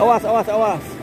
Awas, awas, awas.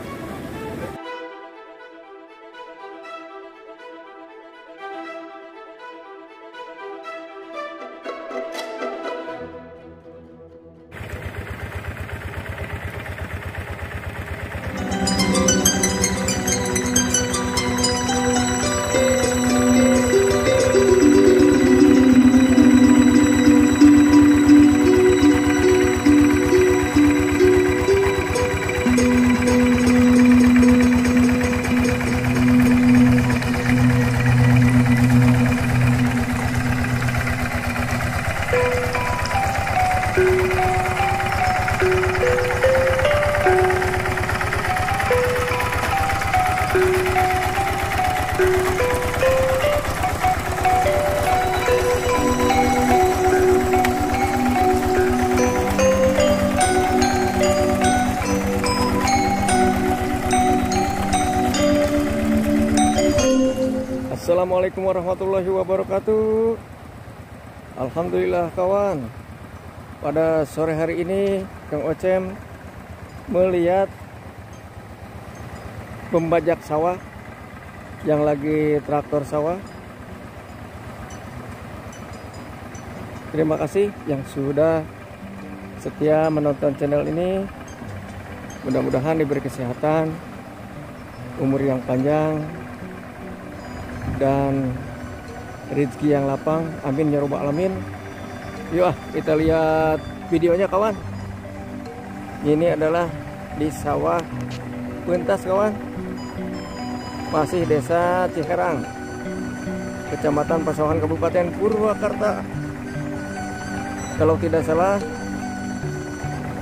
Assalamualaikum warahmatullahi wabarakatuh. Alhamdulillah kawan. Pada sore hari ini Kang Ocem Melihat Pembajak sawah Yang lagi traktor sawah. Terima kasih yang sudah setia menonton channel ini. Mudah-mudahan diberi kesehatan Umur yang panjang dan rezeki yang lapang. Amin ya robbal alamin. Yuk ah kita lihat videonya kawan. Ini adalah di sawah Puntas kawan masih desa Ciherang kecamatan Pasawahan Kabupaten Purwakarta. Kalau tidak salah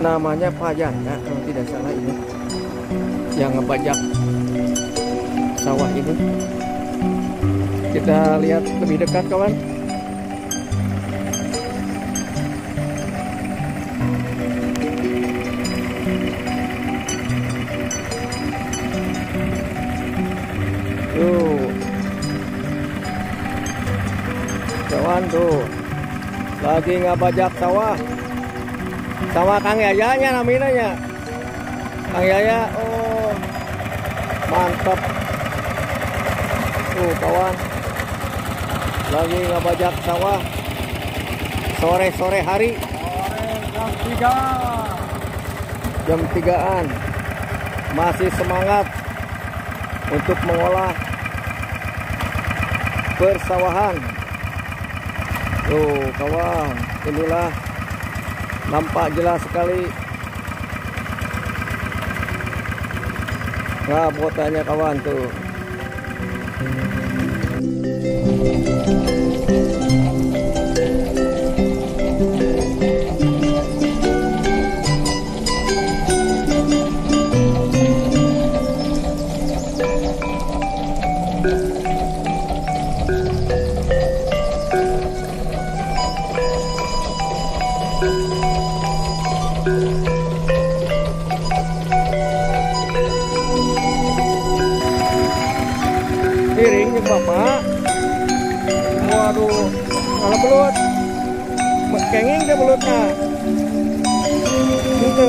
namanya Pajan ya kalau tidak salah ini. Yang ngebajak sawah ini. Kita lihat lebih dekat kawan tuh lagi ngabajak sawah. Sama Kang Yayanya namanya Kang Yaya oh. Mantap tuh kawan. Lagi ngabajak sawah. Sore-sore hari. Jam 3 jam 3an masih semangat untuk mengolah persawahan tuh kawan inilah nampak jelas sekali. Nah botanya kawan tuh bapak waduh kalau belut. Kenging ke belutnya. Itu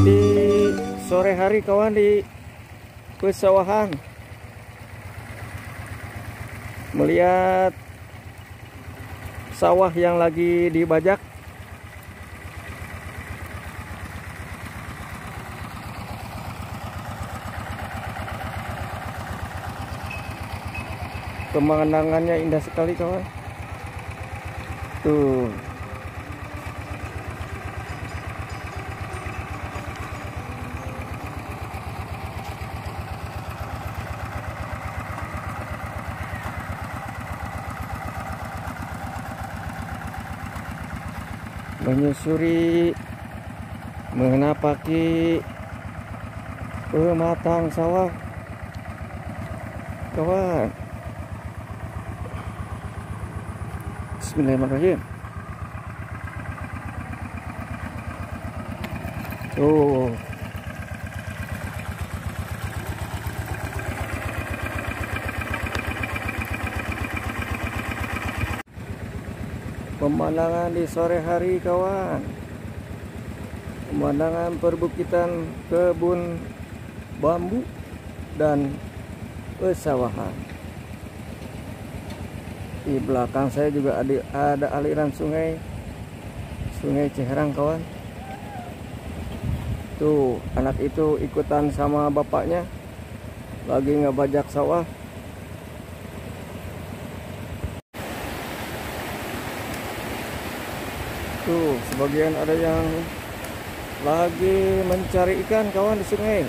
menikmati sore hari kawan di pesawahan. Melihat sawah yang lagi dibajak. Pemandangannya indah sekali kawan. Tuh menyusuri menapaki pematang sawah. Kawan. Bismillahirrahmanirrahim. Tuh pemandangan di sore hari kawan. Pemandangan perbukitan kebun bambu dan pesawahan. Di belakang saya juga ada, ada aliran sungai sungai Ciherang kawan. Tuh anak itu ikutan sama bapaknya. Lagi ngebajak sawah Tuh, sebagian ada yang lagi mencari ikan kawan di sungai.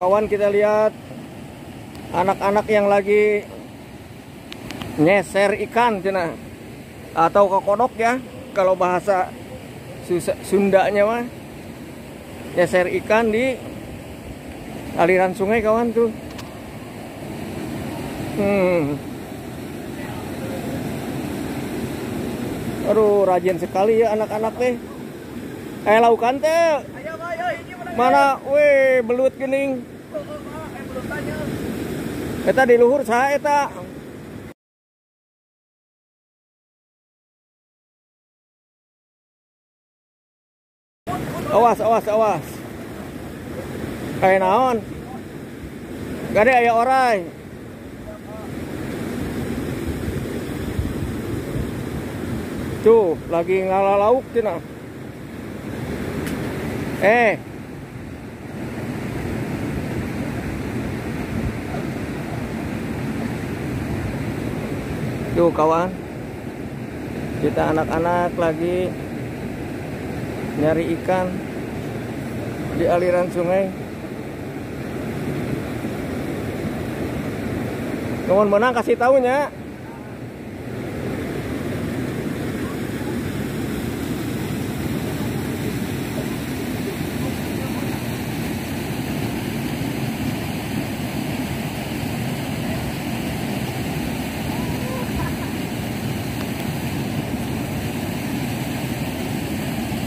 Kawan kita lihat anak-anak yang lagi nyeser ikan cina atau kokodok ya kalau bahasa Sundanya mah nyeser ikan di aliran sungai kawan tuh. Hmm. aduh rajin sekali ya anak-anak teh eh laukan teh. Mana weh belut gening. Eta di luhur saya eta? Awas awas awas kayak naon? Gak ada ayah orang tuh lagi ngalah lauk tina. Eh. Tuh kawan. Kita anak-anak lagi nyari ikan di aliran sungai Nuhun menang kasih tahunya.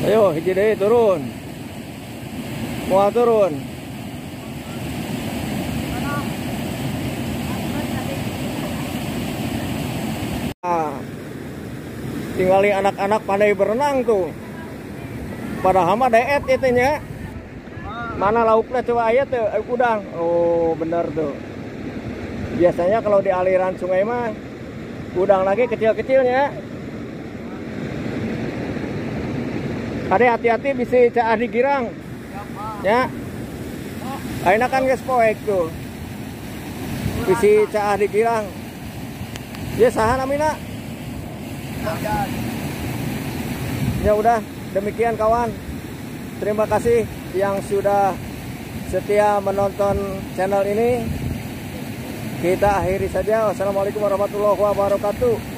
Ayo, hiji deh turun. Mau turun. Tinggali anak-anak pandai berenang tuh. Pada hama daet itu nya mana lauknya? Coba ayat tuh air udang. Oh benar tuh. Biasanya kalau di aliran sungai mah udang lagi kecil-kecilnya. Ada hati-hati bisa cah di girang. Ya. Aina kan guys poek tuh. Bisa cah di girang. Ya sahan Ya udah, demikian kawan. Terima kasih yang sudah setia menonton channel ini. Kita akhiri saja. Wassalamualaikum warahmatullahi wabarakatuh.